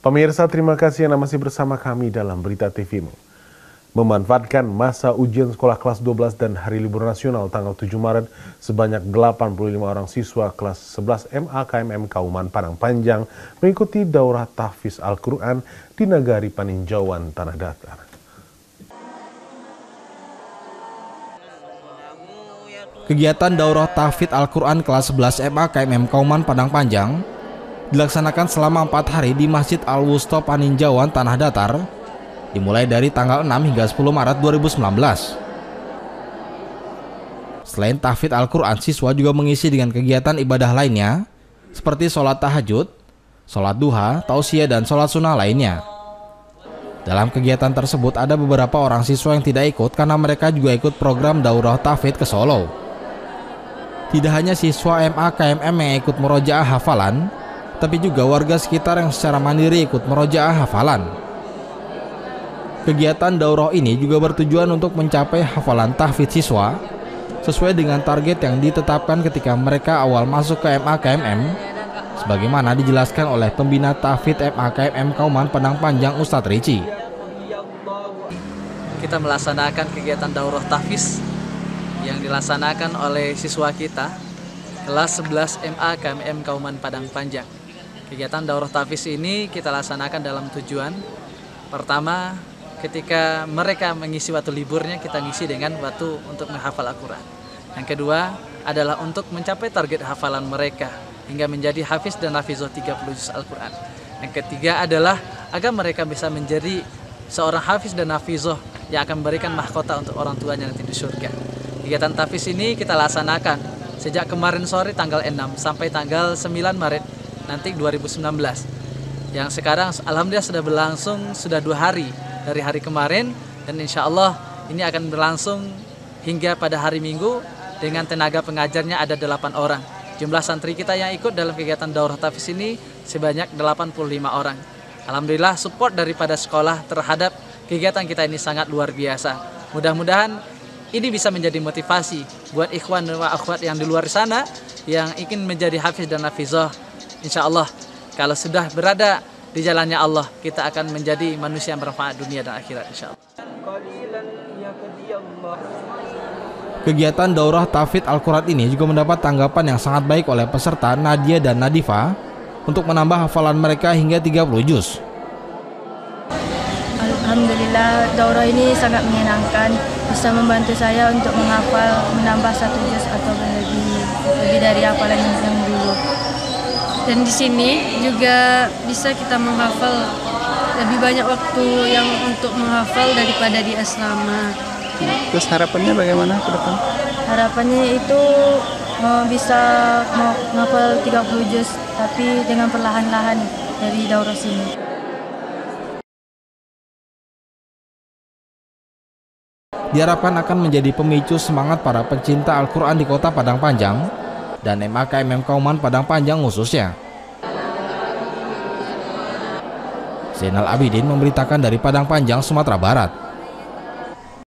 Pemirsa, terima kasih yang masih bersama kami dalam Berita TVmu. Memanfaatkan masa ujian sekolah kelas 12 dan hari libur nasional tanggal 7 Maret, sebanyak 85 orang siswa kelas 11 MA KMM Kauman Padang Panjang mengikuti daurah tahfiz Al-Quran di Nagari Paninjauan Tanah Datar. Kegiatan daurah tahfidz Al-Quran kelas 11 MA KMM Kauman Padang Panjang dilaksanakan selama empat hari di Masjid Al-Wusto Paninjauan Tanah Datar dimulai dari tanggal 6 hingga 10 Maret 2019. Selain tahfidz Al-Quran, siswa juga mengisi dengan kegiatan ibadah lainnya seperti sholat tahajud, sholat duha, tausiah, dan sholat sunnah lainnya. Dalam kegiatan tersebut ada beberapa orang siswa yang tidak ikut karena mereka juga ikut program daurah tahfidz ke Solo. Tidak hanya siswa MA KMM yang ikut merojaah hafalan, tapi juga warga sekitar yang secara mandiri ikut merojaah hafalan. Kegiatan daurah ini juga bertujuan untuk mencapai hafalan tahfidz siswa sesuai dengan target yang ditetapkan ketika mereka awal masuk ke MA KMM sebagaimana dijelaskan oleh pembina tahfidz MA KMM Kauman Padang Panjang Ustadz Ricci. Kita melaksanakan kegiatan daurah tahfidz yang dilaksanakan oleh siswa kita kelas 11 MA KMM Kauman Padang Panjang. Kegiatan daurah tafis ini kita laksanakan dalam tujuan pertama ketika mereka mengisi waktu liburnya kita ngisi dengan waktu untuk menghafal Al-Quran. Yang kedua adalah untuk mencapai target hafalan mereka hingga menjadi hafiz dan hafizoh 30 juz Al-Quran. Yang ketiga adalah agar mereka bisa menjadi seorang hafiz dan hafizoh yang akan memberikan mahkota untuk orang tuanya nanti di surga. Kegiatan tafis ini kita laksanakan sejak kemarin sore tanggal 6 sampai tanggal 9 Maret nanti 2019. Yang sekarang alhamdulillah sudah berlangsung sudah dua hari dari hari kemarin dan insya Allah ini akan berlangsung hingga pada hari Minggu dengan tenaga pengajarnya ada 8 orang. Jumlah santri kita yang ikut dalam kegiatan daurah tafis ini sebanyak 85 orang. Alhamdulillah support daripada sekolah terhadap kegiatan kita ini sangat luar biasa. Mudah-mudahan ini bisa menjadi motivasi buat ikhwan dan akhwat yang di luar sana yang ingin menjadi hafiz dan hafizah. Insya Allah kalau sudah berada di jalannya Allah kita akan menjadi manusia yang bermanfaat dunia dan akhirat insya Allah. Kegiatan daurah tafid Al-Quran ini juga mendapat tanggapan yang sangat baik oleh peserta Nadia dan Nadifa untuk menambah hafalan mereka hingga 30 juz. Alhamdulillah daurah ini sangat menyenangkan bisa membantu saya untuk menghafal menambah satu juz atau lebih lebih dari hafalan yang, yang dulu. Dan di sini juga bisa kita menghafal lebih banyak waktu yang untuk menghafal daripada di asrama. Terus harapannya bagaimana ke depan? Harapannya itu mau bisa mau menghafal 30 juz tapi dengan perlahan-lahan dari daurah sini. diharapkan akan menjadi pemicu semangat para pencinta Al-Quran di kota Padang Panjang dan MAKMM Kauman Padang Panjang khususnya. Zainal Abidin memberitakan dari Padang Panjang, Sumatera Barat.